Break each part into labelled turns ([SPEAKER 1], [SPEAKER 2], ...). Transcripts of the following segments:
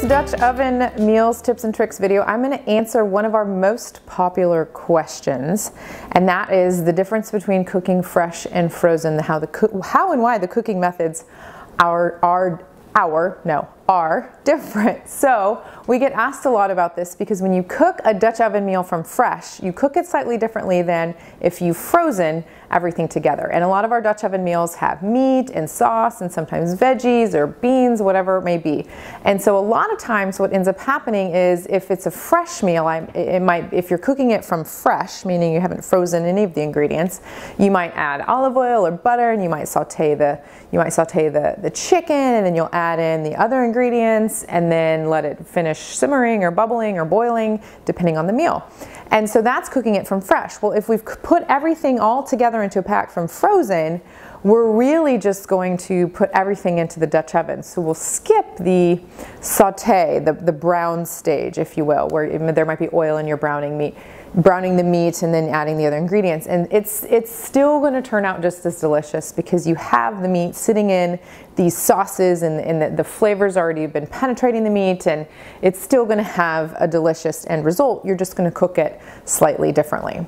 [SPEAKER 1] this Dutch oven meals tips and tricks video, I'm going to answer one of our most popular questions, and that is the difference between cooking fresh and frozen, how the how and why the cooking methods are are our no are different. So we get asked a lot about this because when you cook a Dutch oven meal from fresh, you cook it slightly differently than if you've frozen everything together. And a lot of our Dutch oven meals have meat and sauce and sometimes veggies or beans, whatever it may be. And so a lot of times what ends up happening is if it's a fresh meal, it might, if you're cooking it from fresh, meaning you haven't frozen any of the ingredients, you might add olive oil or butter and you might saute the, you might saute the, the chicken and then you'll add in the other ingredients ingredients and then let it finish simmering or bubbling or boiling depending on the meal. And so that's cooking it from fresh. Well, if we've put everything all together into a pack from frozen, we're really just going to put everything into the Dutch oven. So we'll skip the saute, the, the brown stage, if you will, where there might be oil in your browning meat browning the meat and then adding the other ingredients. And it's, it's still gonna turn out just as delicious because you have the meat sitting in these sauces and, and the, the flavors already been penetrating the meat and it's still gonna have a delicious end result. You're just gonna cook it slightly differently.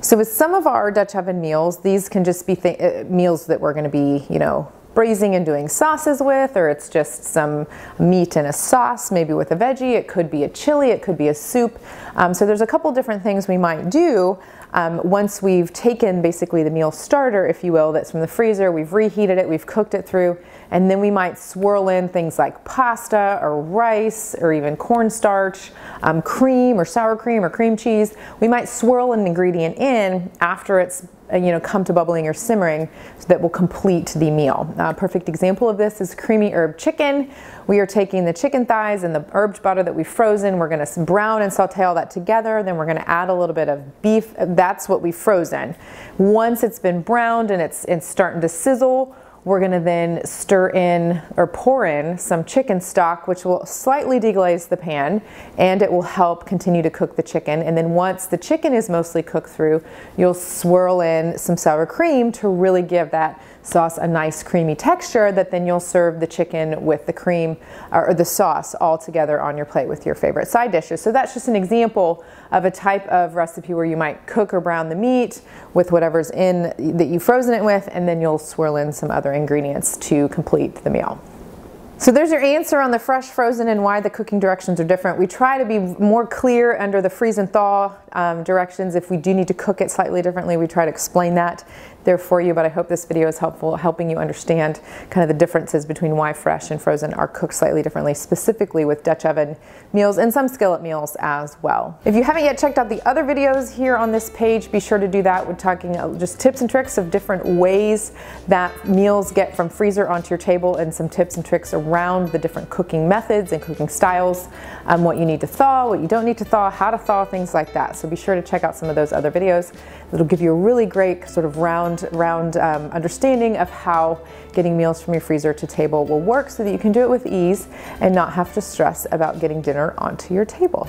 [SPEAKER 1] So with some of our Dutch oven meals, these can just be uh, meals that we're gonna be, you know, braising and doing sauces with, or it's just some meat in a sauce, maybe with a veggie. It could be a chili, it could be a soup. Um, so there's a couple different things we might do um, once we've taken basically the meal starter, if you will, that's from the freezer, we've reheated it, we've cooked it through, and then we might swirl in things like pasta or rice or even cornstarch, um, cream or sour cream or cream cheese. We might swirl an ingredient in after it's you know, come to bubbling or simmering that will complete the meal. A perfect example of this is creamy herb chicken. We are taking the chicken thighs and the herb butter that we've frozen. We're going to brown and saute all that together. Then we're going to add a little bit of beef. That's what we've frozen. Once it's been browned and it's, it's starting to sizzle, we're gonna then stir in or pour in some chicken stock, which will slightly deglaze the pan and it will help continue to cook the chicken. And then once the chicken is mostly cooked through, you'll swirl in some sour cream to really give that sauce a nice creamy texture that then you'll serve the chicken with the cream or the sauce all together on your plate with your favorite side dishes. So that's just an example of a type of recipe where you might cook or brown the meat with whatever's in that you've frozen it with and then you'll swirl in some other ingredients to complete the meal. So there's your answer on the fresh, frozen, and why the cooking directions are different. We try to be more clear under the freeze and thaw um, directions. If we do need to cook it slightly differently, we try to explain that there for you, but I hope this video is helpful, helping you understand kind of the differences between why fresh and frozen are cooked slightly differently, specifically with Dutch oven meals and some skillet meals as well. If you haven't yet checked out the other videos here on this page, be sure to do that. We're talking uh, just tips and tricks of different ways that meals get from freezer onto your table and some tips and tricks around the different cooking methods and cooking styles, um, what you need to thaw, what you don't need to thaw, how to thaw, things like that. So be sure to check out some of those other videos. It'll give you a really great sort of round round, round um, understanding of how getting meals from your freezer to table will work so that you can do it with ease and not have to stress about getting dinner onto your table.